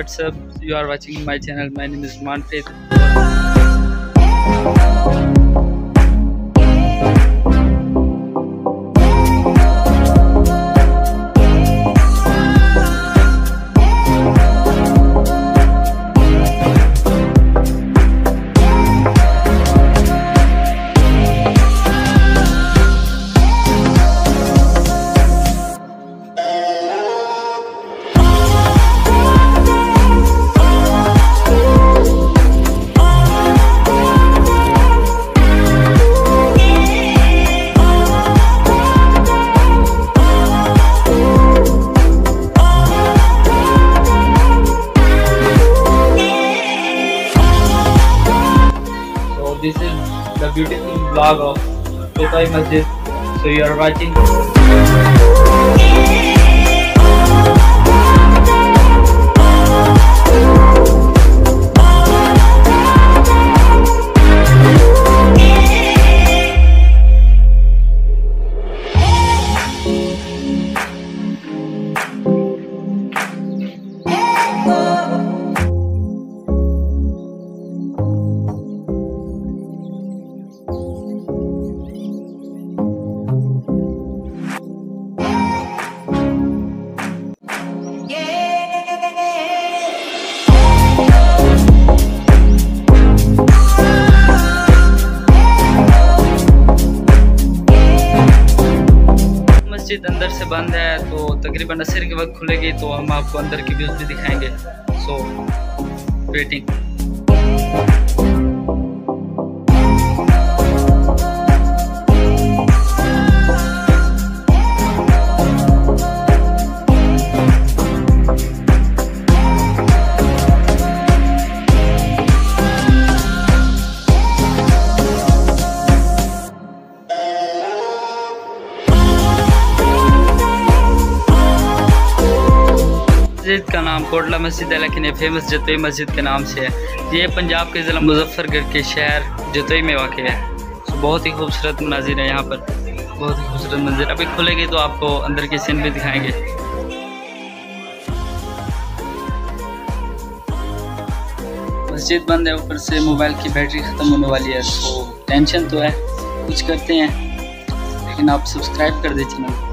up? You are watching my channel. My name is Manpreet beautiful vlog of Totai Masjid. So you are watching. मस्जिद अंदर से बंद है तो तकरीबन असर के वक्त खुलेगी तो हम आपको अंदर की व्यूज़ भी दिखाएँगे। सो वेटिंग मस्जिद का नाम, कोटला मस्जिद है, लेकिन ये फ़ेमस जतोई मस्जिद के नाम से है। ये पंजाब के ज़िला मुजफ्फरगढ़ के शहर जतोई में वाक़ है। तो बहुत ही खूबसूरत मनाजिर है यहाँ पर। बहुत ही खूबसूरत मंजिर अभी खुलेगी तो आपको अंदर की सीन भी दिखाएँगे। मस्जिद बंद है, ऊपर से मोबाइल की बैटरी ख़त्म होने वाली है तो टेंशन तो है। कुछ करते हैं, लेकिन आप सब्सक्राइब कर दीजिए चैनल